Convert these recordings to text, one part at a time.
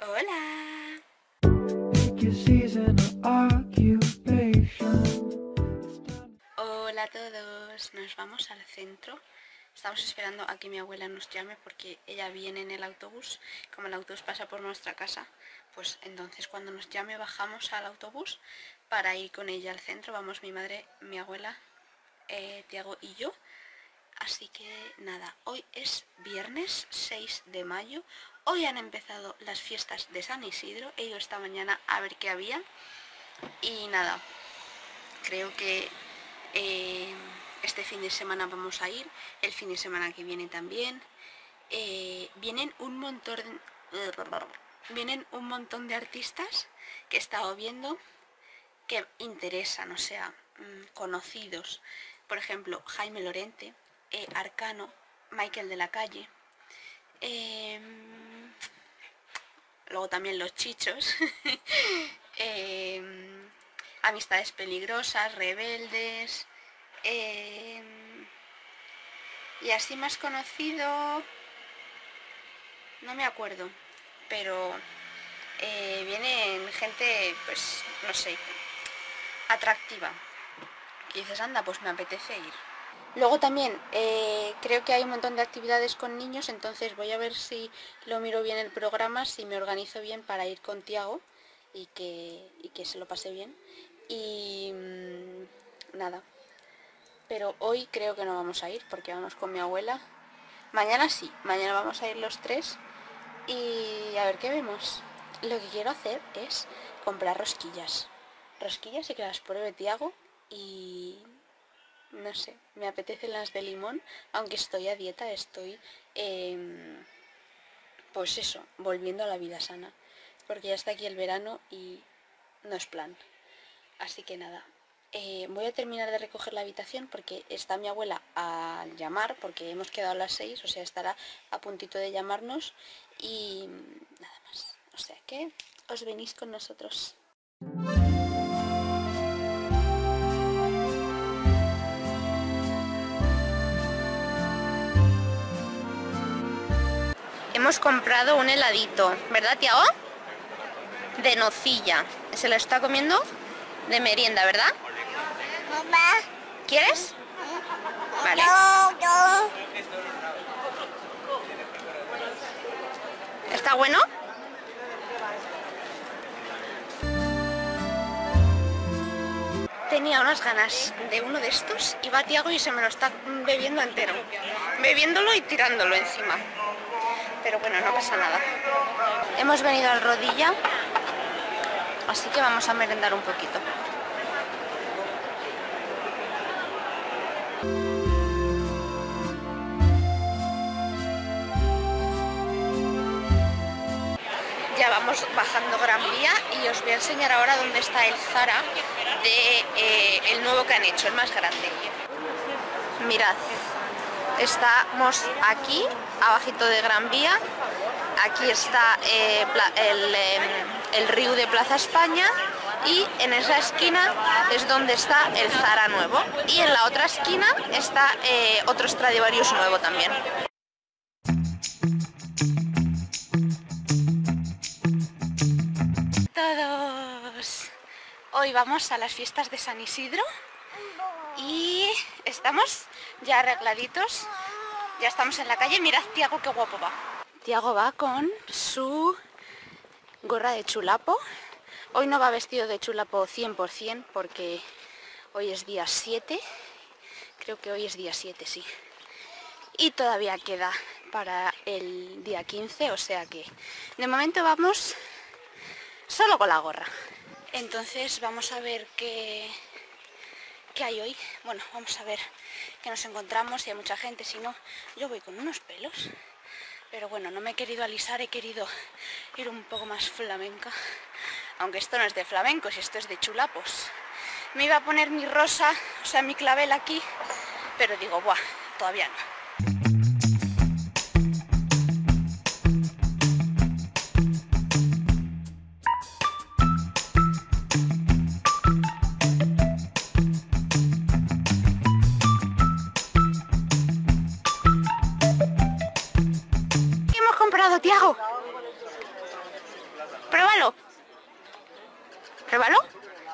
Hola. Hola a todos. Nos vamos al centro. Estamos esperando a que mi abuela nos llame porque ella viene en el autobús. Como el autobús pasa por nuestra casa, pues entonces cuando nos llame bajamos al autobús para ir con ella al centro. Vamos mi madre, mi abuela, eh, Tiago y yo. Así que nada, hoy es viernes 6 de mayo. Hoy han empezado las fiestas de San Isidro. He ido esta mañana a ver qué había. Y nada, creo que eh, este fin de semana vamos a ir. El fin de semana que viene también. Eh, vienen un montón de, artistas que he estado viendo que interesan, o sea, mm, conocidos. Por ejemplo, Jaime Lorente, eh, Arcano, Michael de la Calle. Em, luego también Los Chichos. Em, amistades peligrosas, rebeldes. Em, y así más conocido... No me acuerdo. Pero eh, vienen gente, pues, no sé, atractiva. Y dices, anda, pues me apetece ir. Luego también eh, creo que hay un montón de actividades con niños, entonces voy a ver si lo miro bien el programa, si me organizo bien para ir con Tiago y que, y que se lo pase bien. Y mm, nada. Pero hoy creo que no vamos a ir porque vamos con mi abuela. Mañana sí, mañana vamos a ir los tres y a ver qué vemos. Lo que quiero hacer es comprar rosquillas. Rosquillas y que las pruebe Tiago y no sé, me apetecen las de limón, aunque estoy a dieta, estoy, em, pues eso, volviendo a la vida sana, porque ya está aquí el verano y no es plan. Así que nada, eh, voy a terminar de recoger la habitación porque está mi abuela a llamar, porque hemos quedado las 6, o sea, estará a puntito de llamarnos y nada más. O sea que os venís con nosotros. Hemos comprado un heladito, ¿verdad, Tiago? De nocilla. Se lo está comiendo de merienda, ¿verdad? ¿Quieres? Vale. ¿Está bueno? Tenía unas ganas de uno de estos y va Tiago y se me lo está bebiendo entero. Bebiéndolo y tirándolo encima pero bueno, no pasa nada. Hemos venido al rodilla, así que vamos a merendar un poquito. Ya vamos bajando Gran Vía y os voy a enseñar ahora dónde está el Zara de eh, nuevo que han hecho, el más grande. Mirad, estamos aquí, abajito de Gran Vía, aquí está eh, em, el, río de Plaza España. Y en esa esquina es donde está el Zara nuevo. Y en la otra esquina está eh, otro Stradivarius nuevo también. Todos, hoy vamos a las fiestas de San Isidro y estamos ya arregladitos. Ya estamos en la calle. Mirad, Tiago, qué guapo va. Tiago va con su gorra de chulapo. Hoy no va vestido de chulapo 100% porque hoy es día 7. Creo que hoy es día 7, sí. Y todavía queda para el día 15, o sea que de momento vamos solo con la gorra. Entonces vamos a ver qué, ¿Qué hay hoy? Bueno, vamos a ver qué nos encontramos, si hay mucha gente, si no, yo voy con unos pelos. Pero bueno, no me he querido alisar, he querido ir un poco más flamenca. Aunque esto no es de flamencos, esto es de chulapos. Me iba a poner mi rosa, o sea, mi clavel aquí, pero digo, buah, todavía no. Pruébalo. Pruébalo.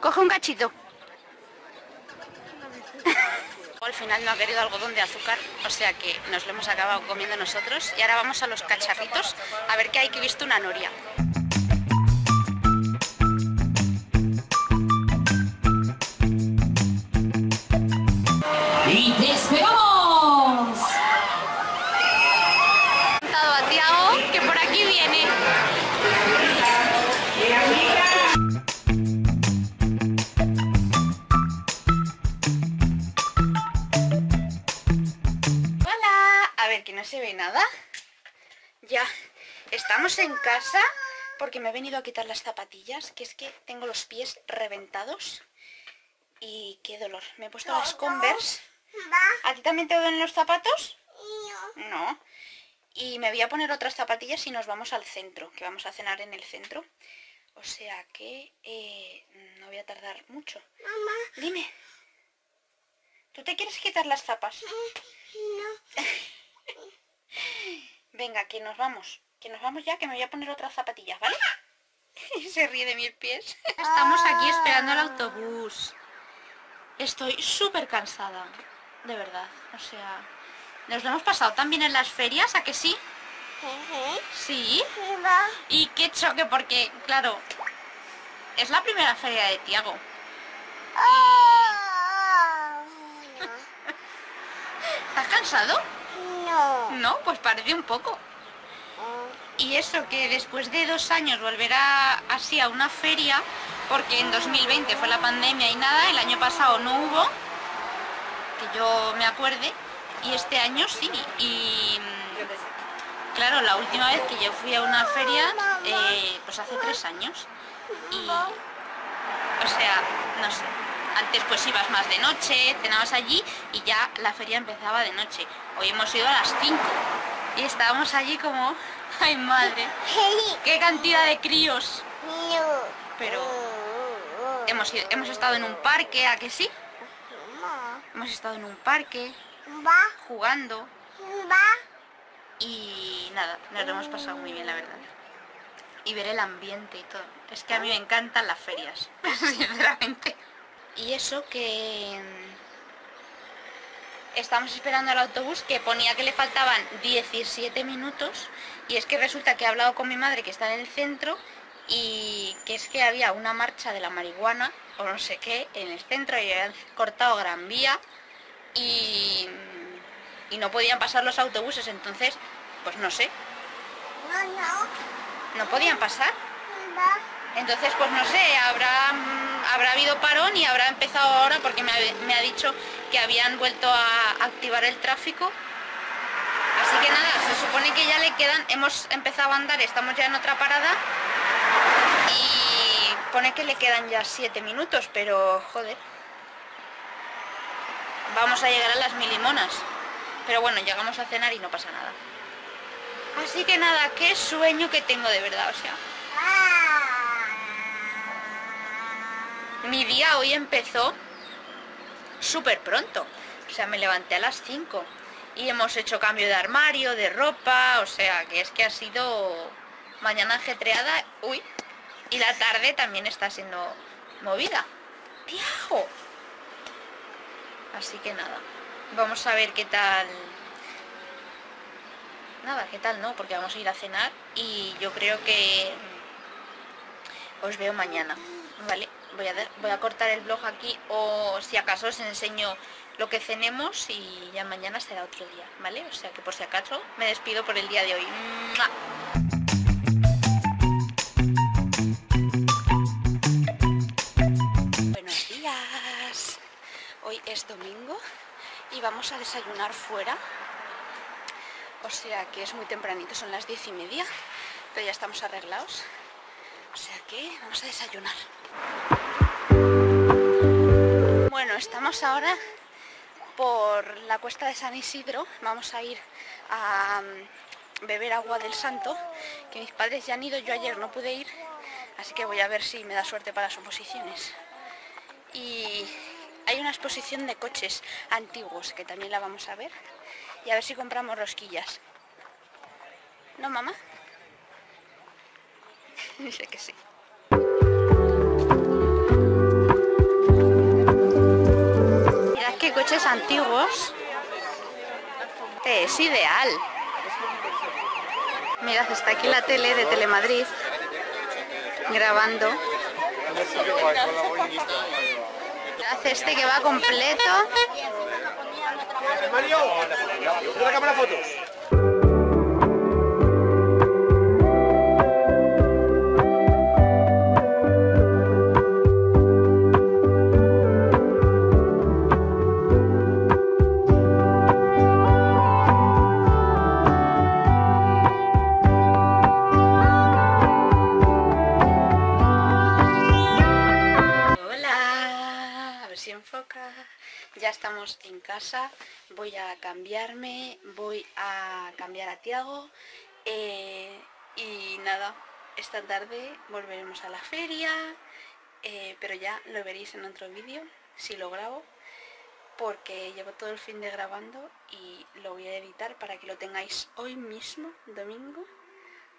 Coge un cachito. Al final no ha querido algodón de azúcar, o sea que nos lo hemos acabado comiendo nosotros. Y ahora vamos a los cacharritos a ver qué hay que he visto una noria. ¡Y despegamos! Nada. Ya, estamos en casa porque me he venido a quitar las zapatillas, que es que tengo los pies reventados. Y qué dolor. Me he puesto las Converse. ¿A ti también te duelen los zapatos? No. Y me voy a poner otras zapatillas y nos vamos al centro, que vamos a cenar en el centro. O sea que eh, no voy a tardar mucho. Mamá, Dime. ¿Tú te quieres quitar las zapas? no. Venga, que nos vamos. Que nos vamos ya, que me voy a poner otras zapatillas, ¿vale? Se ríe de mis pies. Estamos aquí esperando el autobús. Estoy súper cansada, de verdad. O sea, nos lo hemos pasado tan bien en las ferias, ¿a que sí? Sí. Y qué choque, porque, claro, es la primera feria de Tiago. Ah, ¿Estás cansado? No. No, pues parece un poco. Y eso que después de dos años volverá así a una feria, porque en 2020 fue la pandemia y nada, el año pasado no hubo, que yo me acuerde, y este año sí. Y claro, la última vez que yo fui a una feria, eh, pues hace tres años. Y, o sea, no sé. Antes pues ibas más de noche, cenabas allí y ya la feria empezaba de noche. Hoy hemos ido a las 5 y estábamos allí como, ay madre, qué cantidad de críos. Pero hemos, ido- hemos estado en un parque, ¿a que sí? Hemos estado en un parque, jugando Va. y nada, nos lo hemos pasado muy bien la verdad. Y ver el ambiente y todo. Es que a mí me encantan las ferias, sinceramente. Y eso que mm, estamos esperando al autobús que ponía que le faltaban 17 minutos y es que resulta que he hablado con mi madre que está en el centro y que es que había una marcha de la marihuana o no sé qué en el centro y habían cortado Gran Vía y, y no podían pasar los autobuses, entonces, pues no sé, No, no. no podían pasar. Entonces, pues no sé, habrá, mm, habrá habido parón y habrá empezado ahora porque me ha, me ha dicho que habían vuelto a activar el tráfico. Así que nada, se supone que ya le quedan, hemos empezado a andar, estamos ya en otra parada y pone que le quedan ya siete minutos, pero joder. Vamos a llegar a las milimonas. Pero bueno, llegamos a cenar y no pasa nada. Así que nada, qué sueño que tengo de verdad, o sea. Mi día hoy empezó súper pronto. O sea, me levanté a las 5 y hemos hecho cambio de armario, de ropa, o sea, que es que ha sido mañana ajetreada. Uy, y la tarde también está siendo movida. ¡Tiago! Así que nada, vamos a ver qué tal... Nada, qué tal no, porque vamos a ir a cenar y yo creo que os veo mañana, ¿vale? Voy a, voy a cortar el blog aquí o si acaso os enseño lo que cenemos y ya mañana será otro día, ¿vale? O sea que por si acaso me despido por el día de hoy. ¡Mua! Buenos días. Hoy es domingo y vamos a desayunar fuera. O sea que es muy tempranito, son las diez y media, pero ya estamos arreglados. O sea que vamos a desayunar. Bueno, estamos ahora por la cuesta de San Isidro. Vamos a ir a mm, beber agua del santo, que mis padres ya han ido, yo ayer no pude ir, así que voy a ver si me da suerte para las oposiciones. Y hay una exposición de coches antiguos que también la vamos a ver y a ver si compramos rosquillas. ¿No, mamá? Dice que sí. Coches antiguos. Es ideal. Mirad, está aquí la tele de Telemadrid grabando. Mirad este que va completo. Estamos en casa. Voy a cambiarme, voy a cambiar a Tiago. eh, y nada, esta tarde volveremos a la feria. eh, pero ya lo veréis en otro vídeo, si lo grabo. Porque llevo todo el fin de grabando y lo voy a editar para que lo tengáis hoy mismo, domingo.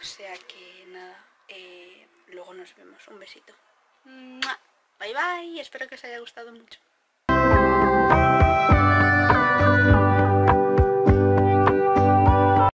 O sea que nada, eh, luego nos vemos. Un besito. Bye bye, espero que os haya gustado mucho.